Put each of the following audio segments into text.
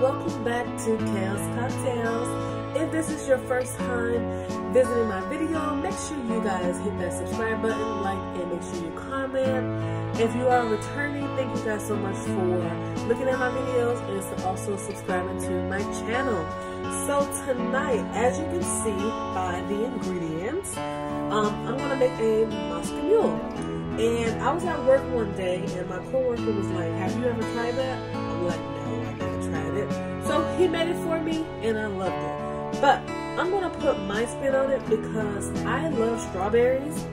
welcome back to Kale's Kocktails. If this is your first time visiting my video, make sure you guys hit that subscribe button, like, and make sure you comment. If you are returning, thank you guys so much for looking at my videos and also subscribing to my channel. So tonight, as you can see by the ingredients, um, I'm gonna make a Moscow Mule. And I was at work one day and my coworker was like, have you ever tried that? I'm like, he made it for me and I loved it. But I'm gonna put my spin on it because I love strawberries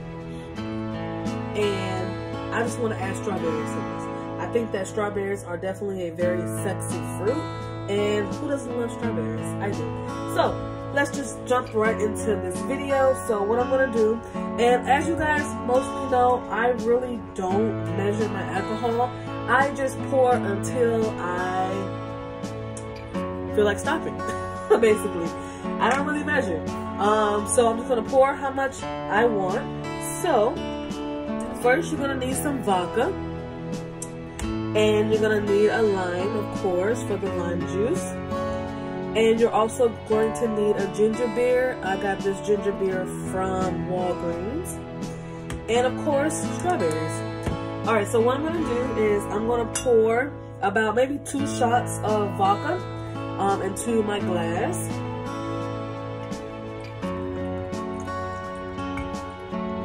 and I just want to add strawberries to this. I think that strawberries are definitely a very sexy fruit and who doesn't love strawberries? I do. So let's just jump right into this video. So what I'm gonna do, and as you guys mostly know, I really don't measure my alcohol. I just pour until I feel like stopping, basically. I don't really measure. Um, so I'm just gonna pour how much I want. So first you're gonna need some vodka. And you're gonna need a lime, of course, for the lime juice. And you're also going to need a ginger beer. I got this ginger beer from Walgreens. And of course, strawberries. All right, so what I'm gonna do is I'm gonna pour about maybe two shots of vodka um, into my glass.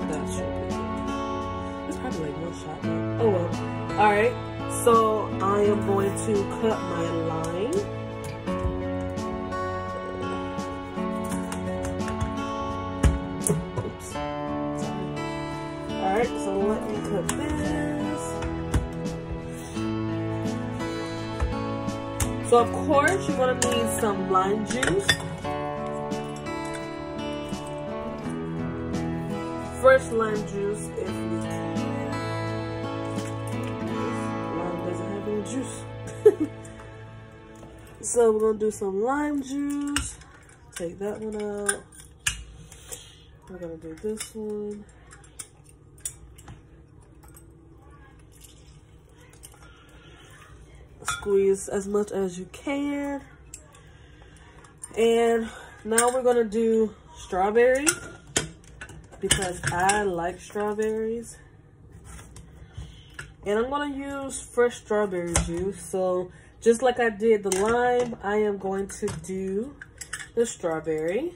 That should be. It's probably like one shot. Oh well. All right, so I am going to cut my lime. So of course you're gonna need some lime juice. Fresh lime juice if you can. Lime doesn't have any juice. so we're gonna do some lime juice. Take that one out. We're gonna do this one. Squeeze as much as you can. And now we're gonna do strawberry because I like strawberries. And I'm gonna use fresh strawberry juice. So just like I did the lime, I am going to do the strawberry.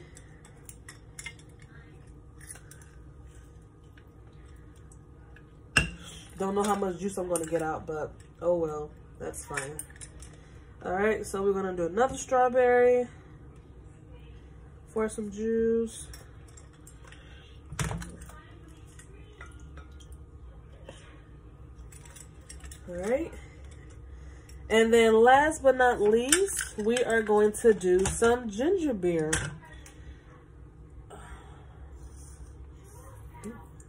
Don't know how much juice I'm gonna get out, but oh well. That's fine. All right, so we're gonna do another strawberry for some juice. All right. And then last but not least, we are going to do some ginger beer.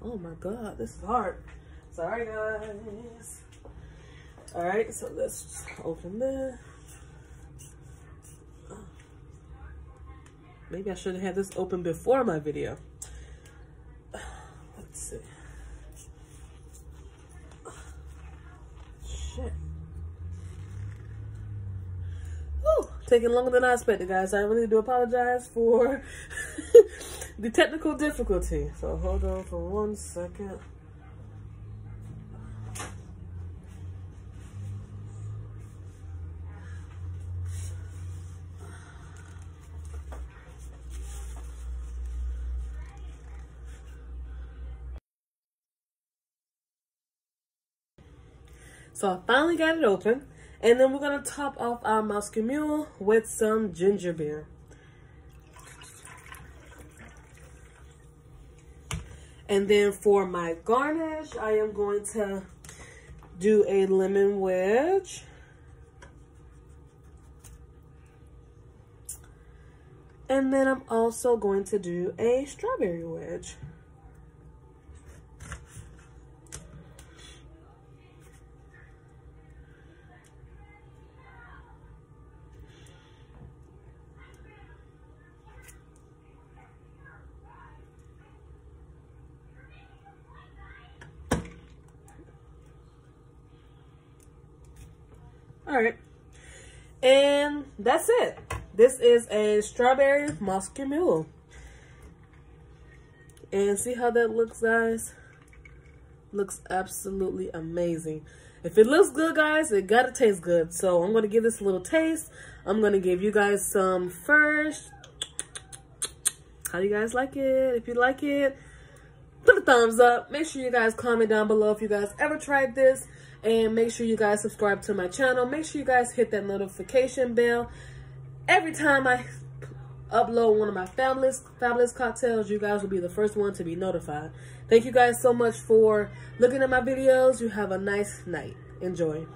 Oh my God, this is hard. Sorry guys. All right, so let's open this. Oh. Maybe I should have had this open before my video. Let's see. Shit. Taking longer than I expected, guys. I really do apologize for the technical difficulty. So hold on for one second. So I finally got it open. And then we're going to top off our Moscow Mule with some ginger beer. And then for my garnish, I am going to do a lemon wedge. And then I'm also going to do a strawberry wedge. All right. And that's it. This is a strawberry Moscow Mule. And see how that looks, guys? Looks absolutely amazing. If it looks good, guys, it gotta taste good. So I'm gonna give this a little taste. I'm gonna give you guys some first. How do you guys like it? If you like it, put a thumbs up. Make sure you guys comment down below if you guys ever tried this. And make sure you guys subscribe to my channel. Make sure you guys hit that notification bell. Every time I upload one of my fabulous, fabulous cocktails, you guys will be the first one to be notified. Thank you guys so much for looking at my videos. You have a nice night. Enjoy.